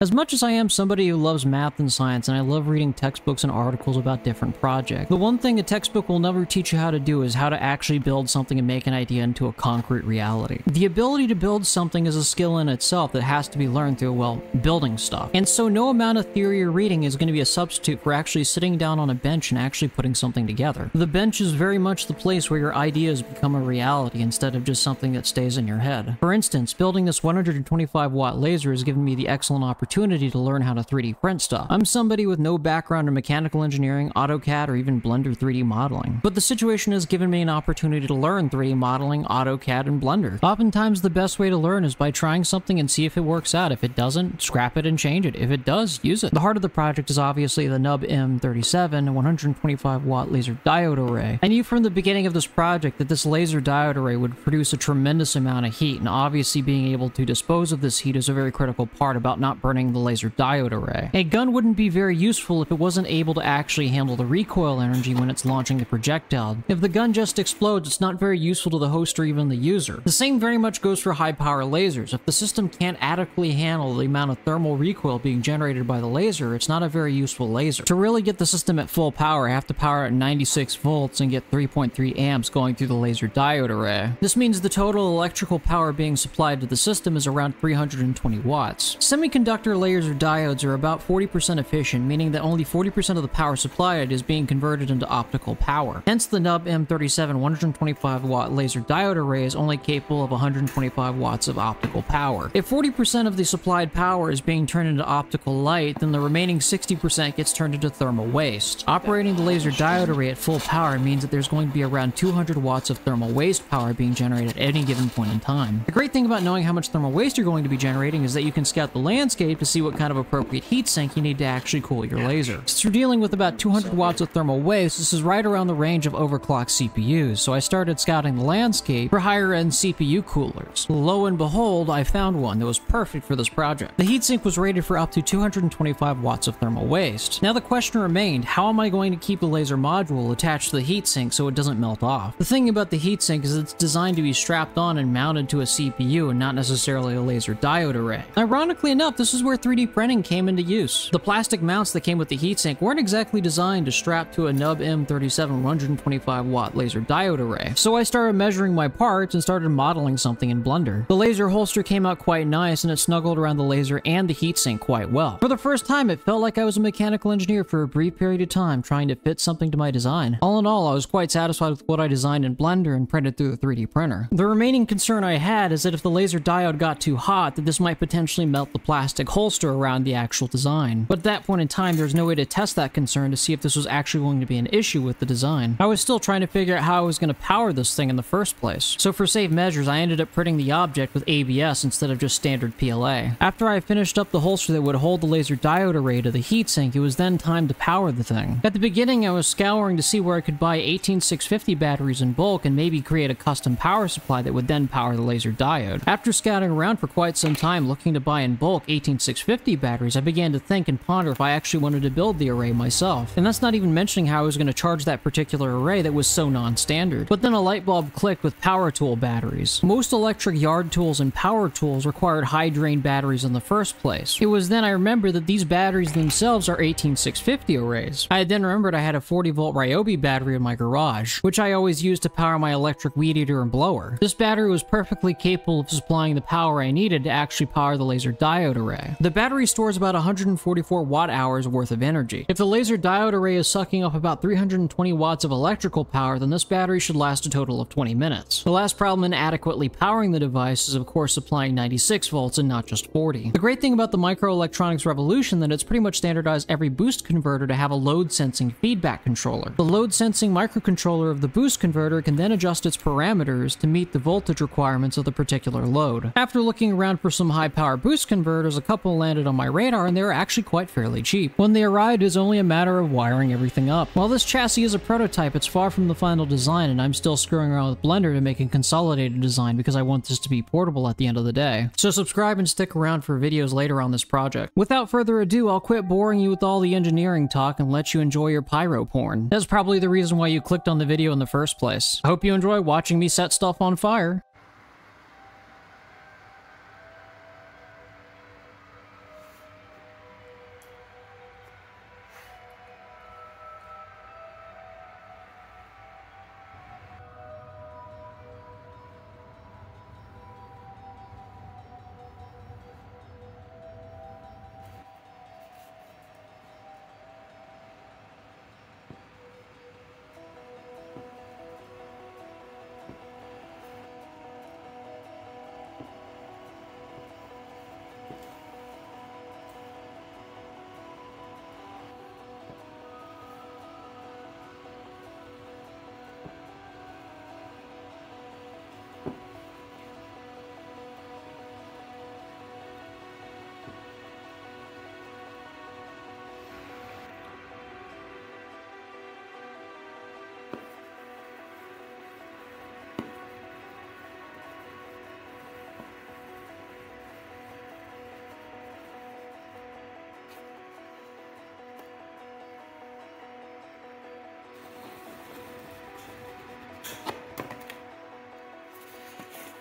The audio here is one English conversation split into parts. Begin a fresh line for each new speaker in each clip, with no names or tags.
As much as I am somebody who loves math and science and I love reading textbooks and articles about different projects, the one thing a textbook will never teach you how to do is how to actually build something and make an idea into a concrete reality. The ability to build something is a skill in itself that has to be learned through, well, building stuff. And so no amount of theory or reading is going to be a substitute for actually sitting down on a bench and actually putting something together. The bench is very much the place where your ideas become a reality instead of just something that stays in your head. For instance, building this 125 watt laser has given me the excellent opportunity to learn how to 3D print stuff. I'm somebody with no background in mechanical engineering, AutoCAD, or even Blender 3D modeling. But the situation has given me an opportunity to learn 3D modeling, AutoCAD, and Blender. Oftentimes, the best way to learn is by trying something and see if it works out. If it doesn't, scrap it and change it. If it does, use it. The heart of the project is obviously the NUBM37 125 watt laser diode array. I knew from the beginning of this project that this laser diode array would produce a tremendous amount of heat, and obviously being able to dispose of this heat is a very critical part about not burning the laser diode array. A gun wouldn't be very useful if it wasn't able to actually handle the recoil energy when it's launching the projectile. If the gun just explodes, it's not very useful to the host or even the user. The same very much goes for high power lasers. If the system can't adequately handle the amount of thermal recoil being generated by the laser, it's not a very useful laser. To really get the system at full power, I have to power at 96 volts and get 3.3 amps going through the laser diode array. This means the total electrical power being supplied to the system is around 320 watts. Semiconductor lasers or diodes are about 40% efficient, meaning that only 40% of the power supplied is being converted into optical power. Hence the NUBM37 125 watt laser diode array is only capable of 125 watts of optical power. If 40% of the supplied power is being turned into optical light, then the remaining 60% gets turned into thermal waste. Operating the laser diode array at full power means that there's going to be around 200 watts of thermal waste power being generated at any given point in time. The great thing about knowing how much thermal waste you're going to be generating is that you can scout the landscape to see what kind of appropriate heat sink you need to actually cool your laser. Since you're dealing with about 200 watts of thermal waste, this is right around the range of overclocked CPUs, so I started scouting the landscape for higher end CPU coolers. Lo and behold, I found one that was perfect for this project. The heatsink was rated for up to 225 watts of thermal waste. Now the question remained, how am I going to keep the laser module attached to the heatsink so it doesn't melt off? The thing about the heatsink is it's designed to be strapped on and mounted to a CPU and not necessarily a laser diode array. Ironically enough, this is where 3D printing came into use. The plastic mounts that came with the heatsink weren't exactly designed to strap to a NUBM37 125 watt laser diode array. So I started measuring my parts and started modeling something in Blender. The laser holster came out quite nice and it snuggled around the laser and the heatsink quite well. For the first time, it felt like I was a mechanical engineer for a brief period of time trying to fit something to my design. All in all, I was quite satisfied with what I designed in Blender and printed through the 3D printer. The remaining concern I had is that if the laser diode got too hot, that this might potentially melt the plastic holster around the actual design. But at that point in time, there's no way to test that concern to see if this was actually going to be an issue with the design. I was still trying to figure out how I was going to power this thing in the first place. So for safe measures, I ended up printing the object with ABS instead of just standard PLA. After I finished up the holster that would hold the laser diode array to the heatsink, it was then time to power the thing. At the beginning, I was scouring to see where I could buy 18650 batteries in bulk and maybe create a custom power supply that would then power the laser diode. After scouting around for quite some time looking to buy in bulk 18650 batteries, I began to think and ponder if I actually wanted to build the array myself. And that's not even mentioning how I was going to charge that particular array that was so non-standard. But then a light bulb clicked with power tool batteries. Most electric yard tools and power tools required high drain batteries in the first place. It was then I remembered that these batteries themselves are 18650 arrays. I then remembered I had a 40 volt Ryobi battery in my garage, which I always used to power my electric weed eater and blower. This battery was perfectly capable of supplying the power I needed to actually power the laser diode array. The battery stores about 144 watt hours worth of energy. If the laser diode array is sucking up about 320 watts of electrical power, then this battery should last a total of 20 minutes. The last problem in adequately powering the device is of course supplying 96 volts and not just 40. The great thing about the microelectronics revolution that it's pretty much standardized every boost converter to have a load sensing feedback controller. The load sensing microcontroller of the boost converter can then adjust its parameters to meet the voltage requirements of the particular load. After looking around for some high power boost converters, a couple landed on my radar and they were actually quite fairly cheap. When they arrived, it was only a matter of wiring everything up. While this chassis is a prototype, it's far from the final design and I'm still screwing around with Blender to make a consolidated design because I want this to be portable at the end of the day. So subscribe and stick around for videos later on this project. Without further ado, I'll quit boring you with all the engineering talk and let you enjoy your pyro porn. That's probably the reason why you clicked on the video in the first place. I hope you enjoy watching me set stuff on fire.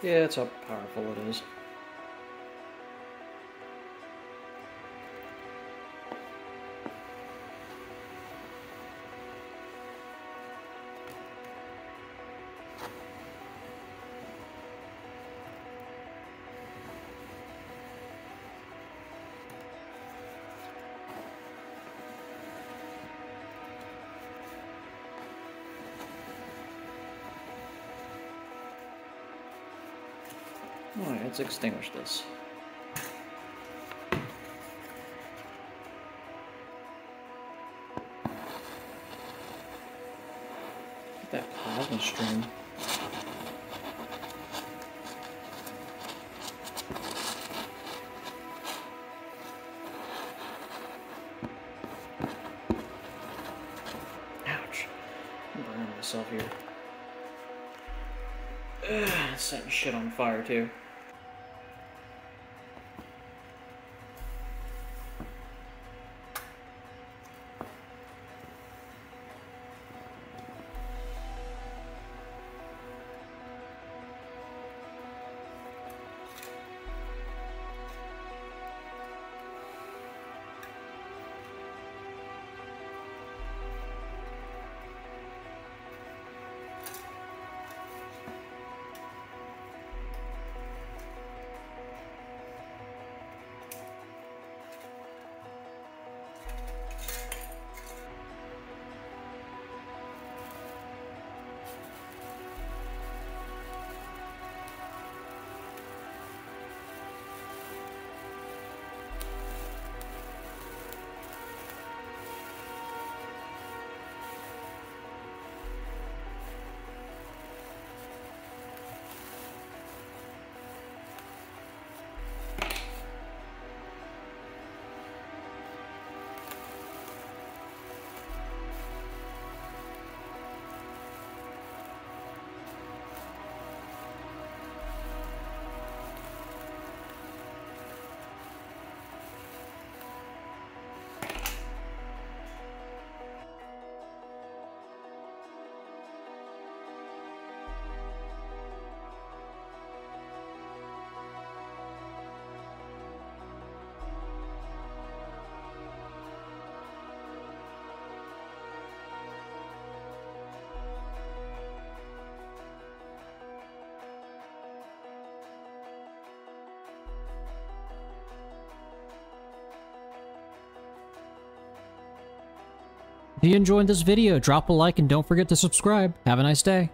Yeah, that's how powerful it is. Alright, let's extinguish this. Get that plasma stream. Ouch. I'm burning myself here. Ugh, setting shit on fire too. If you enjoyed this video, drop a like and don't forget to subscribe. Have a nice day.